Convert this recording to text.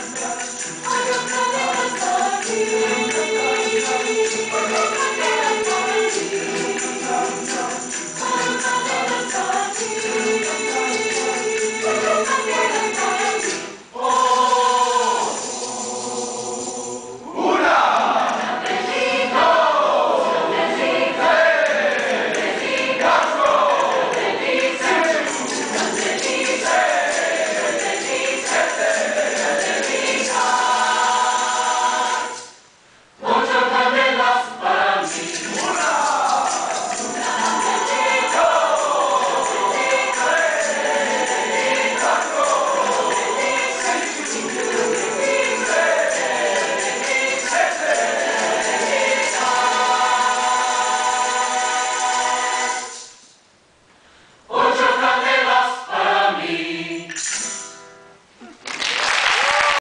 I don't know.